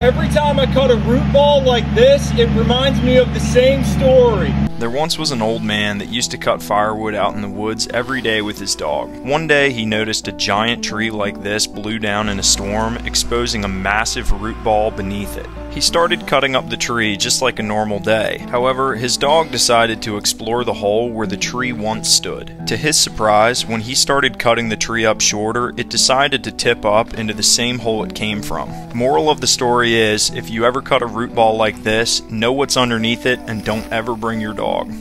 Every time I cut a root ball like this, it reminds me of the same story. There once was an old man that used to cut firewood out in the woods every day with his dog. One day he noticed a giant tree like this blew down in a storm, exposing a massive root ball beneath it. He started cutting up the tree just like a normal day. However, his dog decided to explore the hole where the tree once stood. To his surprise, when he started cutting the tree up shorter, it decided to tip up into the same hole it came from. Moral of the story is, if you ever cut a root ball like this, know what's underneath it and don't ever bring your dog.